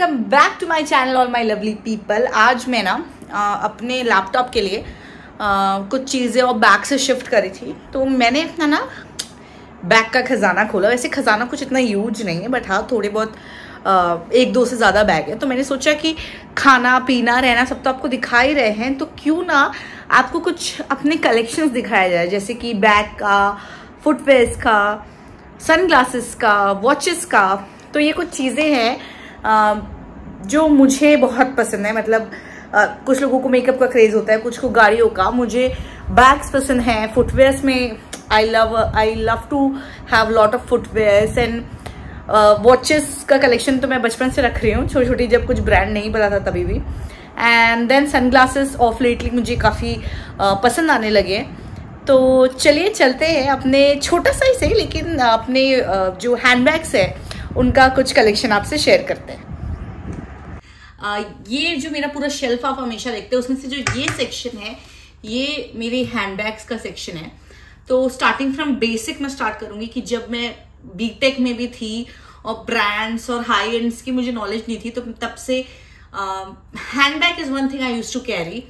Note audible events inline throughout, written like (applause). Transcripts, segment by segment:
Welcome back to my channel all my lovely people. आज मैं ना अपने लैपटॉप के लिए कुछ चीज़ें और बैग से शिफ्ट करी थी। तो मैंने इतना ना बैग का खजाना खोला। वैसे खजाना कुछ इतना यूज़ नहीं है बट हाँ थोड़े बहुत एक दो से ज़्यादा बैग है। तो मैंने सोचा कि खाना, पीना, रहना सब तो आपको दिखा ही रहे हैं। तो क्यों ना आपको कुछ अपने कलेक्शंस दिखाया जाए। जैसे कि बैग का फुटवेयर्स का सन ग्लासेस का वॉचेस का। तो ये कुछ चीज़ें हैं। जो मुझे बहुत पसंद है मतलब कुछ लोगों को मेकअप का क्रेज होता है, कुछ को गाड़ियों का, मुझे बैग्स पसंद हैं फुटवेयर्स में I love I love to have lot of footwears and watches का कलेक्शन तो मैं बचपन से रख रही हूँ छोटी छोटी जब कुछ ब्रांड नहीं पता था तभी भी। And then sunglasses of lately मुझे काफ़ी पसंद आने लगे तो चलिए, चलते हैं अपने छोटा सा ही सही लेकिन अपने जो हैंडबैग्स है उनका कुछ कलेक्शन आपसे शेयर करते हैं। ये जो मेरा पूरा शेल्फ आप हमेशा देखते हैं, उसमें से जो ये सेक्शन है, ये मेरे हैंडबैग्स का सेक्शन है। तो स्टार्टिंग फ्रॉम बेसिक मैं स्टार्ट करूँगी कि जब मैं बीटेक में भी थी और ब्रांड्स और हाई एंड्स की मुझे नॉलेज नहीं थी तो तब से handbag is one thing I use to carry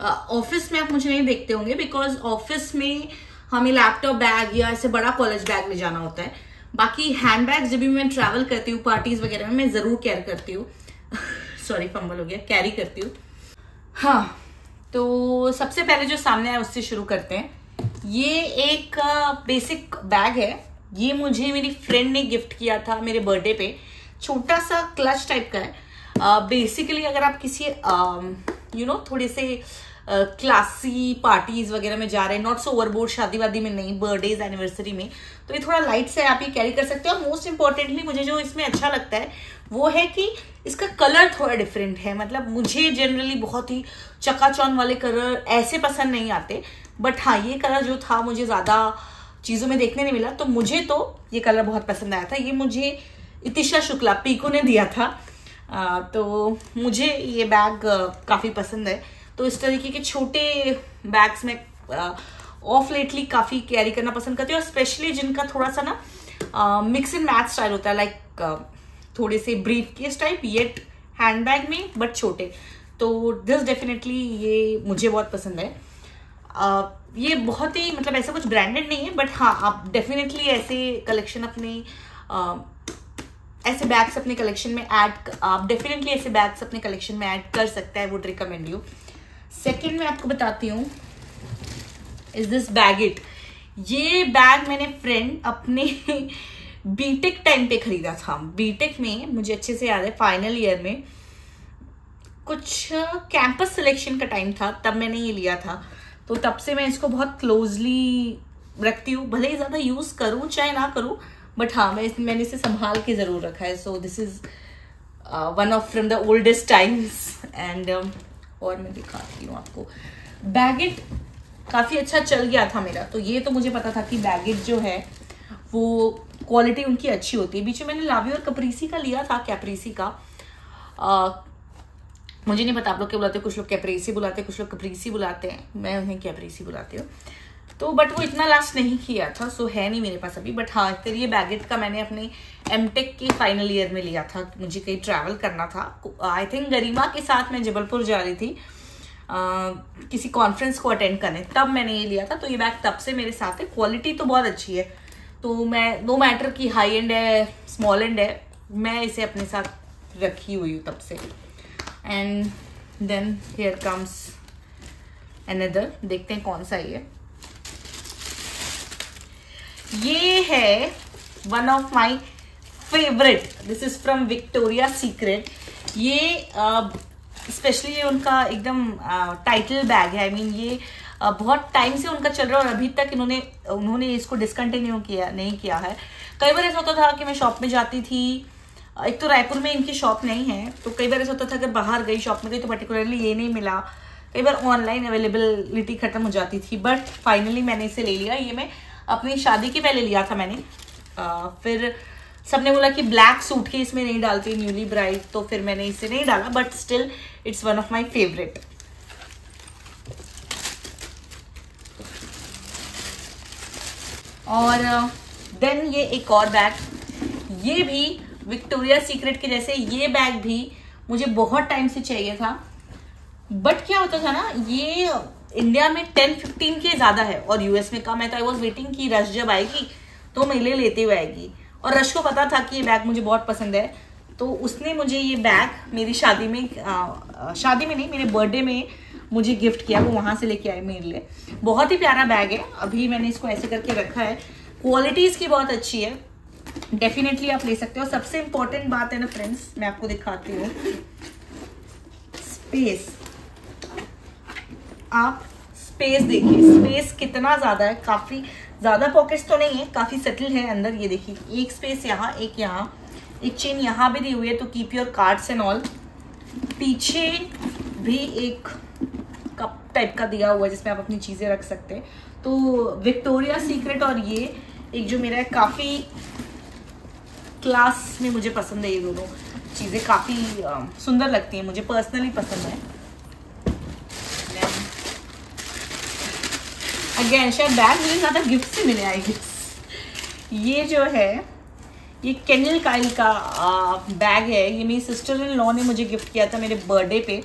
office में आप मुझे नहीं देखते होंगे बिकॉज़ ऑफ़िस में हमें लैपटॉप बैग या ऐसे बड़ा कॉलेज बैग ले जाना होता है। बाकी हैंड बैग जब भी मैं ट्रैवल करती हूँ पार्टीज़ वगैरह में मैं ज़रूर कैर करती हूँ। (laughs) सॉरी फंबल हो गया। कैरी करती हूँ। हाँ तो सबसे पहले जो सामने आया उससे शुरू करते हैं। ये एक बेसिक बैग है। ये मुझे मेरी फ्रेंड ने गिफ्ट किया था मेरे बर्थडे पे। छोटा सा क्लच टाइप का है। बेसिकली uh, अगर आप किसी you uh, know you know, थोड़े से क्लासी पार्टीज़ वगैरह में जा रहे हैं नॉट सो ओवरबोर्ड शादी वादी में नहीं बर्थडेज एनिवर्सरी में। तो ये थोड़ा लाइट से आप ये कैरी कर सकते हो। और मोस्ट इंपॉर्टेंटली मुझे जो इसमें अच्छा लगता है वो है कि इसका कलर थोड़ा डिफरेंट है। मतलब मुझे जनरली बहुत ही चकाचौन वाले कलर ऐसे पसंद नहीं आते। बट हाँ ये कलर जो था मुझे ज़्यादा चीज़ों में देखने नहीं मिला। तो मुझे तो ये कलर बहुत पसंद आया था। ये मुझे इतिशा शुक्ला पीको ने दिया था। आ, तो मुझे ये बैग काफ़ी पसंद है। तो इस तरीके के छोटे बैग्स में ऑफ़ लेटली काफ़ी कैरी करना पसंद करती हूँ और स्पेशली जिनका थोड़ा सा ना मिक्स इन मैथ स्टाइल होता है लाइक थोड़े से briefcase type yet hand bag में बट छोटे। तो दिस डेफिनेटली ये मुझे बहुत पसंद है। uh, ये बहुत ही मतलब ऐसा कुछ ब्रांडेड नहीं है बट हाँ आप डेफिनेटली ऐसे कलेक्शन अपने uh, ऐसे बैग्स अपने कलेक्शन में ऐड आप डेफिनेटली ऐसे बैग्स अपने कलेक्शन में ऐड कर सकते हैं वुड रिकमेंड यू सेकेंड मैं आपको बताती हूँ इज़ दिस बैग इट ये बैग मैंने फ्रेंड अपने (laughs) बीटेक टाइम पे खरीदा था। बीटेक में, मुझे अच्छे से याद है फाइनल ईयर में कुछ कैंपस सिलेक्शन का टाइम था, तब मैंने ये लिया था। तो तब से मैं इसको बहुत क्लोजली रखती हूँ। भले ही ज़्यादा यूज़ करूँ, चाहे ना करूँ बट हाँ मैं मैंने इसे संभाल के ज़रूर रखा है। So this is one of from the oldest times and और मैं दिखाती हूँ आपको। बैगेट काफ़ी अच्छा चल गया था मेरा तो ये तो मुझे पता था कि बैगेट जो है वो क्वालिटी उनकी अच्छी होती है। बीच में मैंने लावी और कपरीसी का लिया था कैप्रीसी का। आ, मुझे नहीं पता आप लोग क्या बुलाते कुछ लोग कैप्रीसी बुलाते कुछ लोग कपरीसी बुलाते हैं। मैं उन्हें कैप्रीसी बुलाती हूँ। तो बट वो इतना लास्ट नहीं किया था सो है नहीं मेरे पास अभी बट हाँ फिर ये बैगेट का मैंने अपने एम टेक के फाइनल ईयर में लिया था मुझे कहीं ट्रैवल करना था। आई थिंक गरिमा के साथ मैं जबलपुर जा रही थी Uh, किसी कॉन्फ्रेंस को अटेंड करने तब मैंने ये लिया था तो ये बैग तब से मेरे साथ है। क्वालिटी तो बहुत अच्छी है तो मैं नो मैटर की हाई एंड है स्मॉल एंड है मैं इसे अपने साथ रखी हुई हूँ तब से। And then here comes another देखते हैं कौन सा ये है। ये है one of my favourite this is from Victoria Secret ये स्पेशली uh, ये उनका एकदम टाइटल बैग है. आई I मीन mean, ये uh, बहुत टाइम से उनका चल रहा है और अभी तक इन्होंने उन्होंने इसको डिसकंटिन्यू किया नहीं किया है. कई बार ऐसा होता था कि मैं शॉप में जाती थी एक तो रायपुर में इनकी शॉप नहीं है तो कई बार ऐसा होता था अगर बाहर गई शॉप में गई तो पर्टिकुलरली ये नहीं मिला. कई बार ऑनलाइन अवेलेबिलिटी खत्म हो जाती थी बट फाइनली मैंने इसे ले लिया. ये मैं अपनी शादी के पहले लिया था मैंने। आ, फिर सबने बोला कि ब्लैक सूट के इसमें नहीं डालती न्यूली ब्राइड तो फिर मैंने इसे नहीं डाला but still it's one of my favourite और देन ये एक और बैग ये भी विक्टोरिया सीक्रेट के जैसे ये बैग भी मुझे बहुत टाइम से चाहिए था। बट क्या होता था ना ये इंडिया में टेन फिफ्टीन के ज़्यादा है और यूएस में कम है तो आई वॉज़ वेटिंग की रश जब आएगी तो मैं ले लेते हुए आएगी। और रश को पता था कि ये बैग मुझे बहुत पसंद है तो उसने मुझे ये बैग मेरी शादी में आ, शादी में नहीं मेरे बर्थडे में मुझे गिफ्ट किया वो वहाँ से लेके आए मेरे लिए। बहुत ही प्यारा बैग है अभी मैंने इसको ऐसे करके रखा है। क्वालिटी इसकी बहुत अच्छी है डेफिनेटली आप ले सकते हो। सबसे इंपॉर्टेंट बात है ना फ्रेंड्स मैं आपको दिखाती हूँ। स्पेस आप स्पेस देखिए। स्पेस कितना ज़्यादा है? काफ़ी ज़्यादा पॉकेट्स तो नहीं है, काफ़ी सेटल है अंदर। ये देखिए, एक स्पेस यहाँ, एक यहाँ। एक चेन यहाँ भी दी हुई है तो keep your cards and all पीछे भी एक कप टाइप का दिया हुआ है जिसमें आप अपनी चीज़ें रख सकते हैं। तो विक्टोरिया सीक्रेट और ये एक जो मेरा है, काफ़ी क्लास में मुझे पसंद है ये दोनों। चीज़ें काफ़ी सुंदर लगती हैं, मुझे पर्सनली पसंद है। अगेन शायद बैग मुझे ज़्यादा गिफ्ट से मिले आएगी ये जो है, ये केनिल काइल का बैग है. ये मेरी सिस्टर इन लॉ ने मुझे गिफ्ट किया था मेरे बर्थडे पे.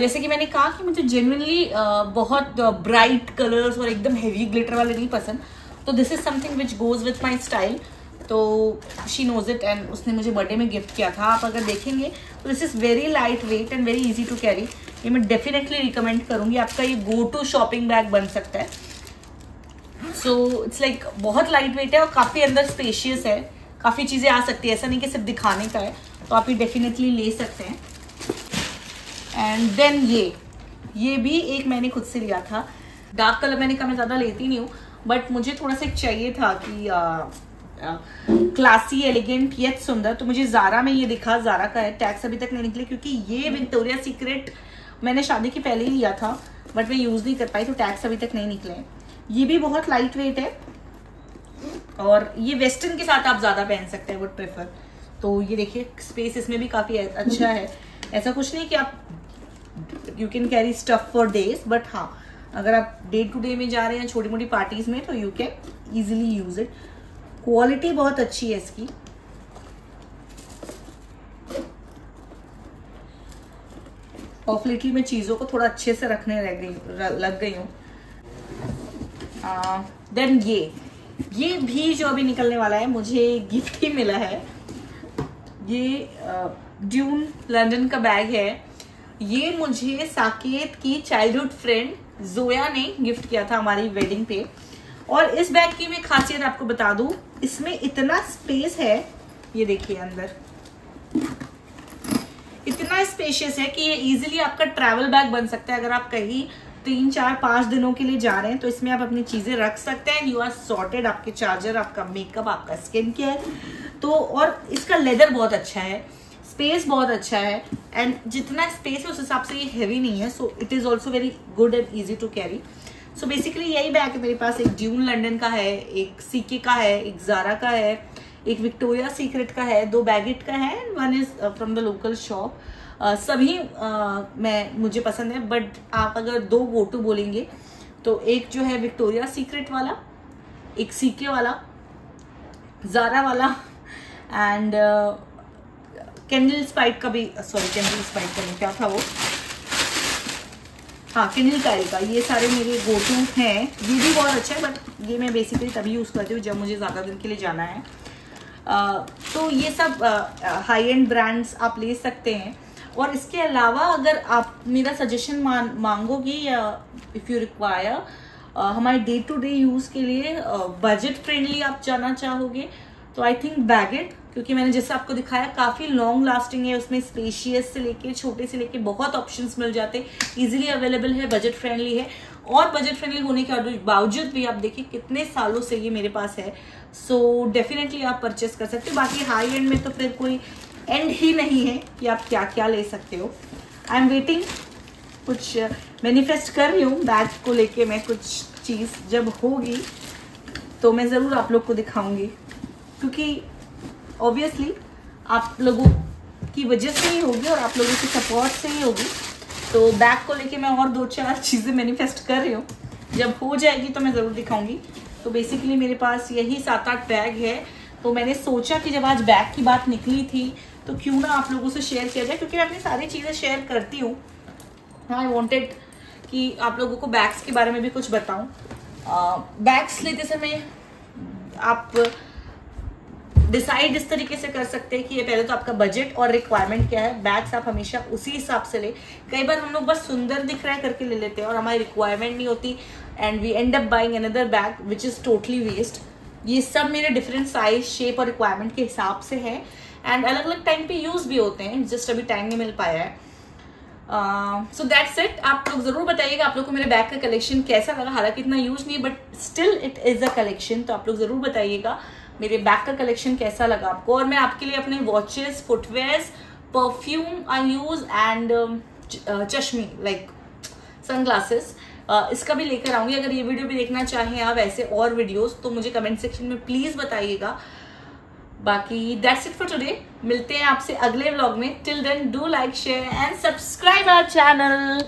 जैसे कि मैंने कहा कि मुझे जेनवनली बहुत ब्राइट कलर्स और एकदम हैवी ग्लिटर वाले नहीं पसंद. तो this is something which goes with my style तो शी नोज़ इट एंड उसने मुझे बर्थडे में गिफ्ट किया था. आप अगर देखेंगे तो this is very light weight and very easy to carry ये मैं डेफिनेटली रिकमेंड करूँगी। आपका ये गो टू शॉपिंग बैग बन सकता है। सो इट्स लाइक बहुत लाइट वेट है और काफ़ी अंदर स्पेशियस है। काफ़ी चीज़ें आ सकती है। ऐसा नहीं कि सिर्फ़ दिखाने का है तो आप ये डेफिनेटली ले सकते हैं। एंड देन ये ये भी एक मैंने खुद से लिया था। डार्क कलर मैंने कहा मैं ज़्यादा लेती नहीं हूँ बट मुझे थोड़ा सा चाहिए था कि क्लासी एलिगेंट यत सुंदर। तो मुझे जारा में ये दिखा जारा का है। टैक्स अभी तक नहीं निकले, क्योंकि ये विक्टोरिया सीक्रेट मैंने शादी के पहले ही लिया था बट मैं यूज़ नहीं कर पाई तो टैक्स अभी तक नहीं निकले। ये भी बहुत लाइट वेट है, और ये वेस्टर्न के साथ आप ज़्यादा पहन सकते हैं वुड प्रेफर तो ये देखिए स्पेस इसमें भी काफ़ी अच्छा है। ऐसा कुछ नहीं कि आप you can carry stuff for days but हाँ अगर आप डे टू डे में जा रहे हैं छोटी मोटी पार्टीज़ में तो you can easily use it quality बहुत अच्छी है इसकी। ऑफ़ लिटली मैं चीज़ों को थोड़ा अच्छे से रखने लग गई लग गई हूँ। देन ये। ये भी जो अभी निकलने वाला है, मुझे गिफ्ट ही मिला है। ये ड्यून लंदन का बैग है। ये मुझे साकेत की चाइल्डहुड फ्रेंड जोया ने गिफ्ट किया था हमारी वेडिंग पे। और इस बैग की मैं खासियत आपको बता दूँ, इसमें इतना स्पेस है, ये देखिए अंदर। इतना स्पेशियस है कि ये इजीली आपका ट्रैवल बैग बन सकता है। अगर आप कहीं तीन, चार, पाँच दिनों के लिए जा रहे हैं तो इसमें आप अपनी चीज़ें रख सकते हैं। यू आर सॉर्टेड आपके चार्जर आपका मेकअप आपका स्किन केयर तो और इसका लेदर बहुत अच्छा है। स्पेस बहुत अच्छा है। एंड जितना स्पेस है, उस हिसाब से ये हैवी नहीं है। So it is also very good and easy to carry so basically यही बैग है मेरे पास। एक ड्यून लंडन का है, एक सीके का है, एक जारा का है। एक विक्टोरिया सीक्रेट का है दो बैगेट का है and one is from the local shop सभी uh, मैं मुझे पसंद है बट आप अगर दो गोटू बोलेंगे तो एक जो है विक्टोरिया सीक्रेट वाला एक सीके वाला जारा वाला एंड कैंडल स्पाइट का भी सॉरी कैंडल स्पाइट का क्या था वो? हाँ किनिल काइल का ये सारे मेरे गो टू हैं। ये भी बहुत अच्छा है बट ये मैं बेसिकली तभी यूज़ करती हूँ जब मुझे ज़्यादा दिन के लिए जाना है। तो ये सब हाई एंड ब्रांड्स आप ले सकते हैं। और इसके अलावा अगर आप मेरा सजेशन मान, मांगोगे या इफ़ यू रिक्वायर हमारे डे टू डे यूज़ के लिए बजट फ्रेंडली आप जाना चाहोगे तो आई थिंक बैगेट क्योंकि मैंने जैसे आपको दिखाया, काफ़ी लॉन्ग लास्टिंग है, उसमें स्पेशियस से लेके, छोटे से लेके बहुत ऑप्शंस मिल जाते इजीली अवेलेबल है बजट फ्रेंडली है। और बजट फ्रेंडली होने के बावजूद भी आप देखिए कितने सालों से ये मेरे पास है। सो so, डेफिनेटली आप परचेस कर सकते हो। बाकी हाई एंड में तो फिर कोई एंड ही नहीं है कि आप क्या क्या ले सकते हो। आई एम वेटिंग कुछ मैनिफेस्ट कर रही हूँ। बैग को लेके मैं कुछ चीज़ जब होगी तो मैं ज़रूर आप लोग को दिखाऊँगी। क्योंकि ऑब्वियसली आप लोगों की वजह से ही होगी और आप लोगों के सपोर्ट से ही होगी। तो बैग को लेके मैं और दो चार चीज़ें मैनिफेस्ट कर रही हूँ। जब हो जाएगी तो मैं ज़रूर दिखाऊँगी। तो बेसिकली मेरे पास यही सात आठ बैग है। तो मैंने सोचा कि जब आज बैग की बात निकली थी तो क्यों ना आप लोगों से शेयर किया जाए? क्योंकि मैं अपनी सारी चीज़ें शेयर करती हूँ। आई वॉन्टेड कि आप लोगों को बैग्स के बारे में भी कुछ बताऊँ। बैग्स लेते समय आप डिसाइड इस तरीके से कर सकते हैं कि ये पहले तो आपका बजट और रिक्वायरमेंट क्या है? बैग्स आप हमेशा उसी हिसाब से ले। कई बार हम लोग बस सुंदर दिख रहा है करके ले लेते हैं और हमारी रिक्वायरमेंट नहीं होती and we end up buying another bag which is totally waste ये सब मेरे डिफरेंट साइज़ शेप और रिक्वायरमेंट के हिसाब से है एंड अलग अलग टाइम पे यूज़ भी होते हैं जस्ट अभी टाइम नहीं मिल पाया है। सो दैट्स इट आप लोग ज़रूर बताइएगा आप लोग को मेरे बैग का कलेक्शन कैसा लगा। हालाँकि इतना यूज़ नहीं but still it is a collection तो आप लोग ज़रूर बताइएगा। मेरे बैग का कलेक्शन कैसा लगा आपको? और मैं आपके लिए अपने watches footwear perfume I use and चश्मी like sunglasses इसका भी लेकर आऊँगी। अगर ये वीडियो भी देखना चाहें आप ऐसे और वीडियोस तो मुझे कमेंट सेक्शन में प्लीज़ बताइएगा। बाकी दैट्स इट फॉर टुडे मिलते हैं आपसे अगले व्लॉग में. Till then do like share and subscribe our channel